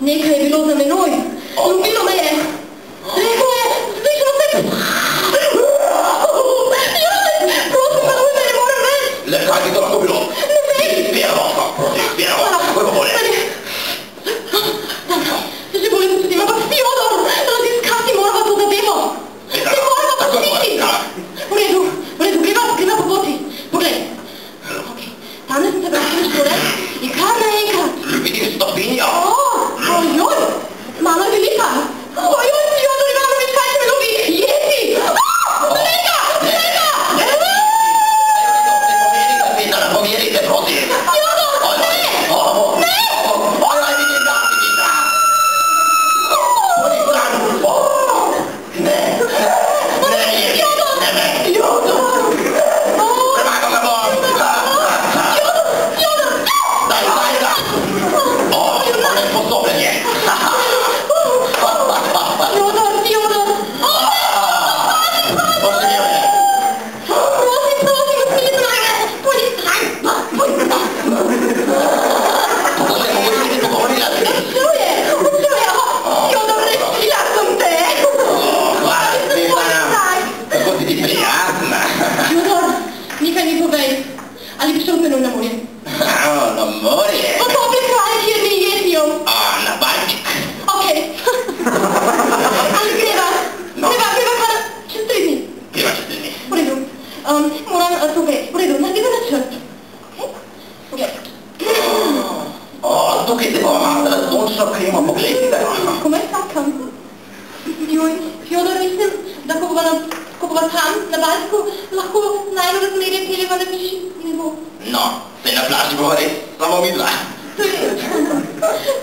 2階部のためのおみのね。Baltiku, lahko najbolj razmerje peljeva na višji nivo. No, se na plaži bomo res samo midva. To je res.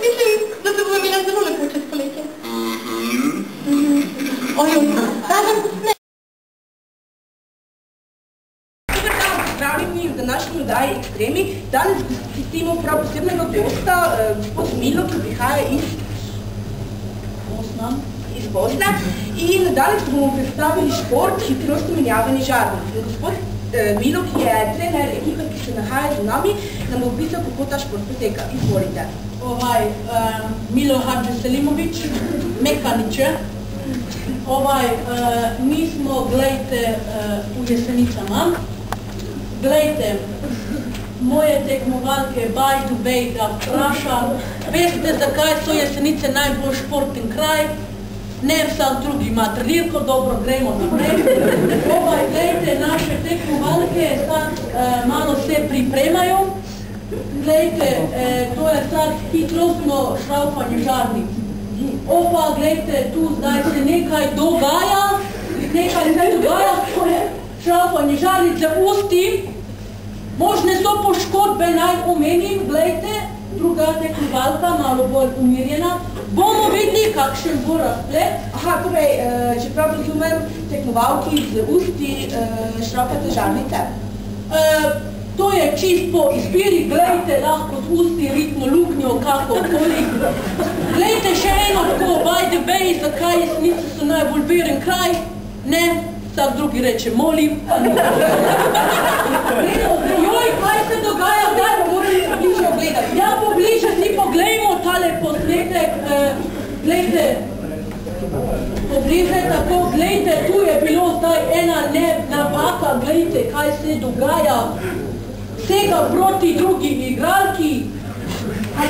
mislim, da se bova imela zelo lepo čez poletje. Mhm. Ojoj, razen ne. Pozdravljeni v današnji oddaji Ekstremi. Danes gostimo prav posebnega gosta, eh, gospod Milo, ki prihaja iz Bosna. Bosne. In danes bomo predstavili šport hitrosti menjavanja žarnic. In gospod eh, Milo, ki je trener ekipe, ki se nahaja z nami, nam bo opisal, kako ta šport poteka. Izvolite. ovaj uh, Milo Hadži Selimović, mekaniče. Ovaj, uh, mi smo, gledajte, uh, u Jesenicama. Gledajte, moje tekmovalke by the way da vprašam, veste zakaj so Jesenice najbolj športen kraj? Ne vsak drugi ima trenirko, dobro, gremo naprej. Ovaj, gledajte, naše tekmovalke sad uh, malo se pripremajo. Glejte, eh, to je sad hitrostno šraufanje žarnic. Opa, glejte, tu zdaj se nekaj dogaja, nekaj se dogaja, to je šraufanje žarnice usti. Možne so poškodbe, naj omenim, glejte, druga tekmovalka, malo bolj umirjena. Bomo videli, kakšen bo razplet. Aha, torej, eh, če prav razumem, tekmovalki z usti eh, šrafate žarnice. Eh, to je čist po izbiri, glejte, lahko z usti ritmo luknjo, kakokoli. Glejte še eno tako, by the way, zakaj jesnice so najbolj veren kraj? Ne, vsak drugi reče molim. pa ne. Joj, kaj se dogaja, daj, moram se bliže ogledati. Ja, pobliže glejte, Pobliže tako, glejte, tu je bilo zdaj ena ne napaka, glejte, kaj se dogaja. Vsega proti drugi igralki.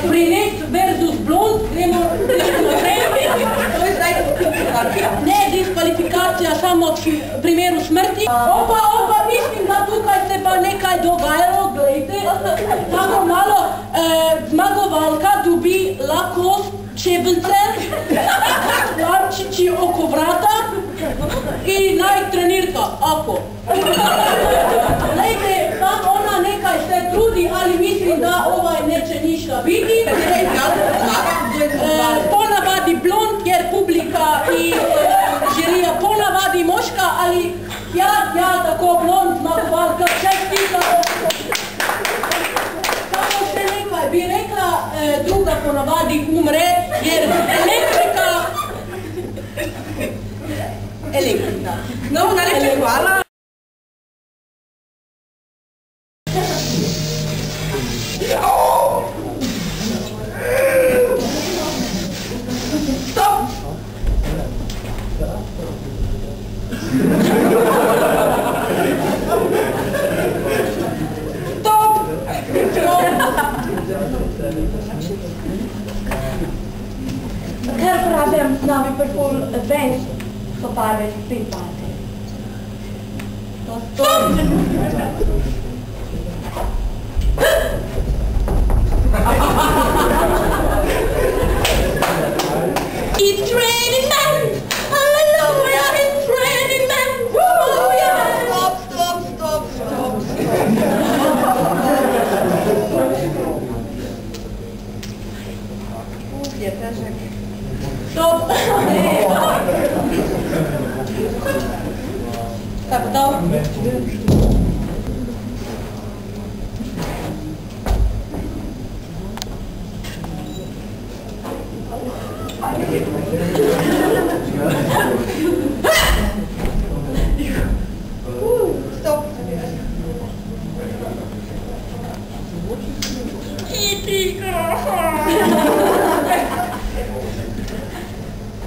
Prinet versus blond, gremo naprej. To je zdaj. Ne diskvalifikacija, samo v primeru smrti. Opa, opa, mislim, da tukaj se pa nekaj dogajalo, glejte. Tako malo, eh, zmagovalka dobi lakos čebelce, larčiči oko vrata in naj trenirka, ako. Glejte, tam ona nekaj se trudi, ali mislim, da ovaj neće ništa biti. Eh, ponavadi blond, jer publika i eh, žirija ponavadi moška, ali ja, ja, tako blond, zmagovalka, čestika. Dar aveam, n-am perpul vent, că pare prin parte. It's raining!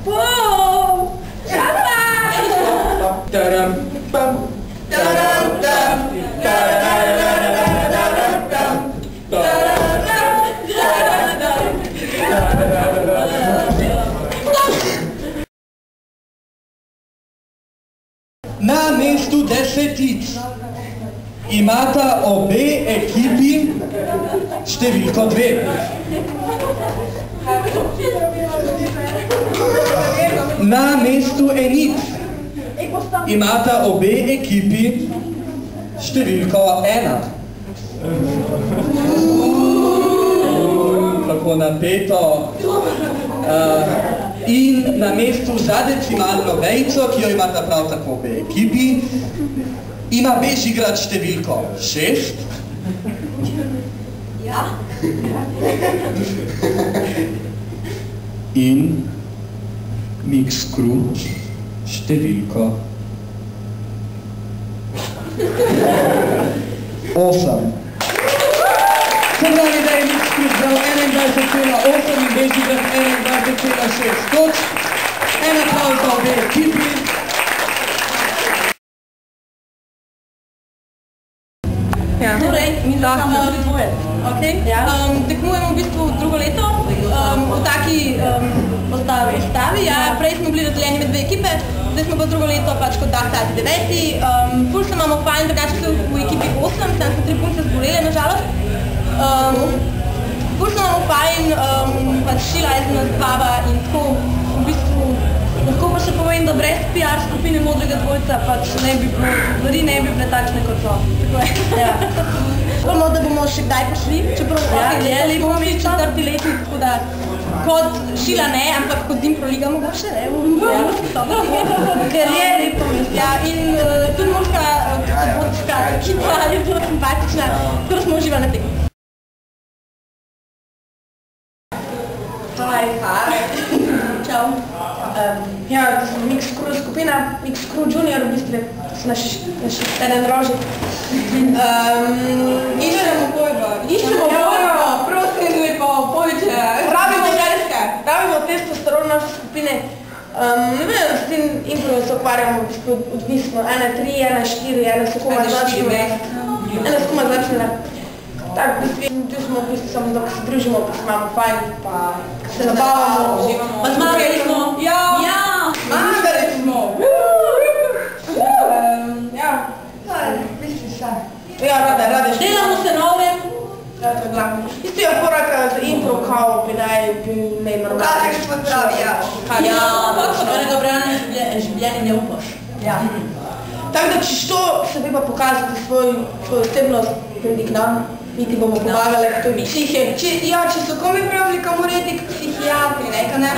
Wow! Na mestu desetic imata obe ekipi številko dve. Na mestu enic imata obe ekipi številko ena. Kako napeto. Uh, in na mestu za decimalno vejico, ki jo imata prav tako obe ekipi, ima veš igrač številko šest. Ja. In mix crew številko osem. Se pravi, da je mix crew zbral 21,8 in veš igrač 21,6 točk. En aplavz za obe ekipi. Lahko tudi dvoje. Okay. Ja. Um, tekmujemo v bistvu drugo leto um, v taki um, Postavi. stavi. Ja. Prej smo bili razdeljeni med dve ekipe, zdaj smo pa drugo leto pač kot tak tati deveti. Um, ful se imamo fajn, drugače so v ekipi osem, tam so tri punce zbolele nažalost. Um, ful se imamo fajn, um, pač šila je z nas baba in tako v bistvu Lahko pa še povem, da brez PR skupine modrega dvojca pač ne bi bilo, stvari ne bi bile takšne, kot so. Tako je. Ja. Upamo, da bomo še kdaj prišli, čeprav Ja, okay, je lepo mi četrti letnik, tako da kot šila ne, ampak kot Dimpro liga mogoče, ne, v Ja. dobro. Ker je lepo. Ja, in uh, tudi Murka, uh, sobotska ekipa je zelo simpatična, tako smo uživali na tekmi. Hi, hi. Čau. Um, ja, to smo Mix Crew skupina, Mix Crew Junior, v bistvu naš, naš eden rožik. Um, iščemo pojba. Iščemo pojba. Prosim, lepo, pojče. Rabimo ženske, rabimo testosteron naše skupine. Um, ne vem, s tem improvom se ukvarjamo, odvisno, ene tri, ene štiri, komaj Ene štiri, začele. Ene so komaj začele. Tako, v bistvu, tu smo v bistvu samo, da se družimo, pa se imamo fajn, pa se zabavamo. Pa zmagali smo. Ja. Ja. Zmagali smo. Um, ja. Ja, rada, rada. Delamo se nove. Ja, to je glavno. Isto je poraka za impro, kao bi naj bil najnormalnejši. Kakšen smo pravi, ja. Ja, tako so mene dobro življenje ne upaš. Ja. Tako da, če što se treba pokazati svoj, svojo osebnost, pridi k nam, mi ti bomo pomagali, to je Psihe, če, ja, če so komi pravili, kam uredi k psihiatri, ne, ka ne,